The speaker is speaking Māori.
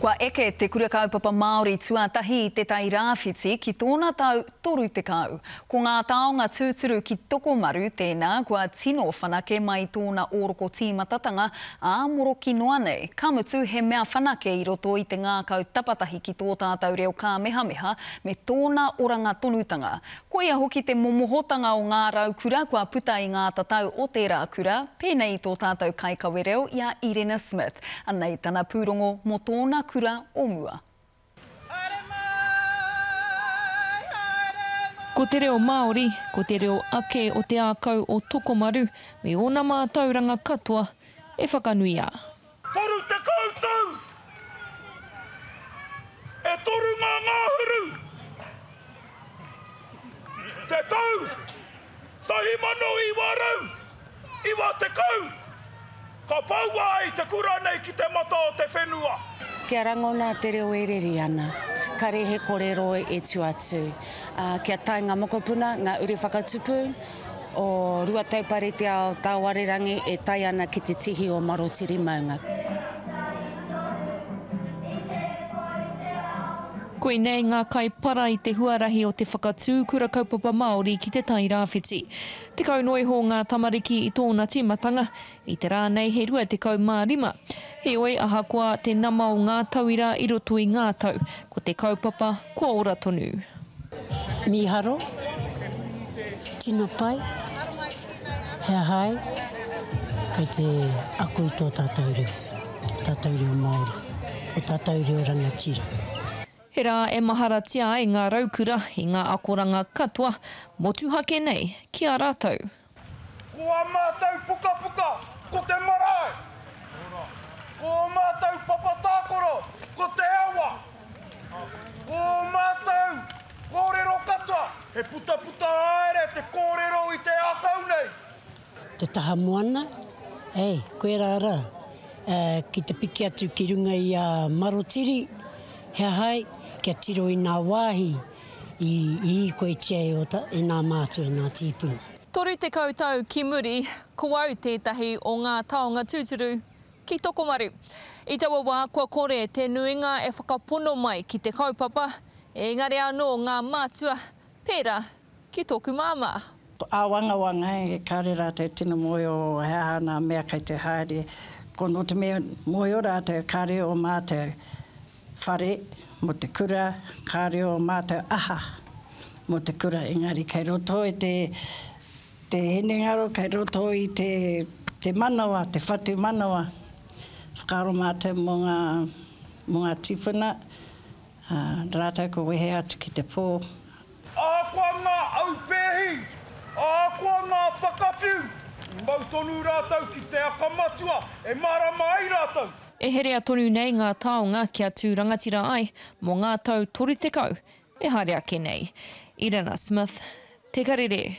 Kua eke te Kura Kaupapa Māori tuatahi i Te Tai Rāwhiti ki tōna tau 30. Ko ngā taonga tūturu ki Tokomaru tēnā kua tino whanake mai tōna ōroko tīmatatanga, ā, moroki noa nei, ka mutu he mea whanake i roto i te ngākau tapatahi ki tō tātou reo kāmehameha me tōna oranga tonutanga. Koia hoki te momohotanga o ngā raukura kua puta i ngā tatau o tērā kura, pēnei i tō tātou kaikawe reo i a Irena Smith. Anei tana pūrongo mō tōna kura o mua. Haere mai, haere mai. Ko te reo Māori, ko te reo ake o te ākau o Tokomaru me ōna mātauranga katoa e whakanui a. Toru tekau tau! E toru ngā ngāhuru! Te tau tahi mano iwa rau, iwa tekau, ka poua ai te kura nei ki te mata o te whenua. Kia rangona te reo e reri ana, kare he korero e tu atu. Kia tae nga mokopuna, nga uri whakatupu, o Ruataupare te ao tāwarerangi e tae ana ki te tihi o Marotiri maunga. Koinei ngā kai para i te huarahi o te whakatū Kura Kaupapa Māori ki te Tairāwhiti. Tekau noa iho ngā tamariki i tōna tīmatanga, I te rā nei he 25. Heoi, ahakoa te nama o ngā tauira i roto i ngā tau, ko te kaupapa, kua ora tonu. Mīharo, tino pai. He aha ai? Kei te ako i tō tātou reo, tō tātou reo Māori, ō tātou reo rangatira. He rā e maharatia ai ngā raukura i ngā akoranga katoa, motuhake nei, ki a rātou. Ko ā mātou pukapuka ko te marae. Ko ō mātou papa tākoro ko te awa. Ko ō mātou kōrero katoa he putaputa haere te kōrero i te ākau nei. Te taha moana, eh, koe rā rā, eh, ki te piki atu ki runga i a Marotiri, he aha ai, kia tiro i ngā wāhi I īkoitia e Ota, e nā mātua, e nā tīpuna. Toru tekau tau ki muri, ko au tētahi o ngā taonga tūturu ki Tokomaru. I taua wā kua kore te nuinga e whakapono mai ki te kaupapa, ēngari anō ngā mātua pērā ki tōku māmā. Āwangawanga, engari kāre rātou tino mōhio he aha ngā mea kei te haere. Ko nō te mea mōhio rātou kāre ō mātou Whare, mō te kura, kāore ō mātou aha mō te kura, engari kei roto i te, te hinengaro, kei roto i te, te manawa, te whatumanawa. Whakaaro mātou mō ngā, mō ngā tīpuna, ā, rātou ko wehe atu ki te pō, Ahakoa ngā aupēhi, ahakoa ngā whakawhiu, i mau tonu rātou ki te Aka Matua e mārama ai rātou. E herea tonu nei ngā taonga kia tū rangatira ai mō ngā tau toru tekau e haere ake nei. Irena Smith, Te Karere.